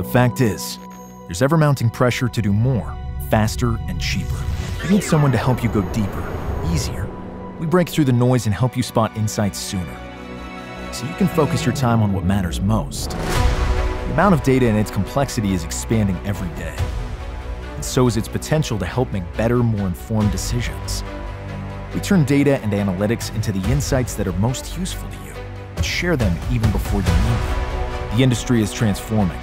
The fact is, there's ever mounting pressure to do more, faster, and cheaper. You need someone to help you go deeper, easier. We break through the noise and help you spot insights sooner. So you can focus your time on what matters most. The amount of data and its complexity is expanding every day. And so is its potential to help make better, more informed decisions. We turn data and analytics into the insights that are most useful to you and share them even before you need them. The industry is transforming.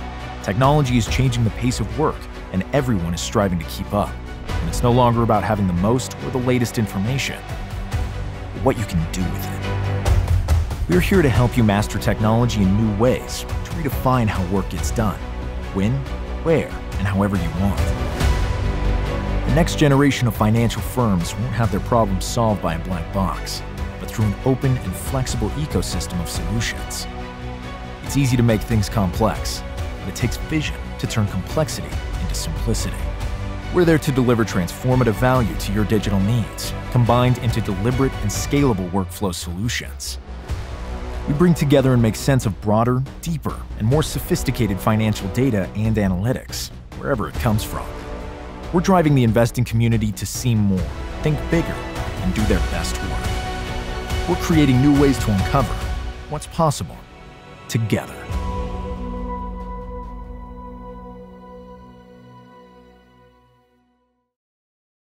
Technology is changing the pace of work, and everyone is striving to keep up. And it's no longer about having the most or the latest information, but what you can do with it. We're here to help you master technology in new ways to redefine how work gets done, when, where, and however you want. The next generation of financial firms won't have their problems solved by a black box, but through an open and flexible ecosystem of solutions. It's easy to make things complex, but it takes vision to turn complexity into simplicity. We're there to deliver transformative value to your digital needs, combined into deliberate and scalable workflow solutions. We bring together and make sense of broader, deeper, and more sophisticated financial data and analytics, wherever it comes from. We're driving the investing community to see more, think bigger, and do their best work. We're creating new ways to uncover what's possible together.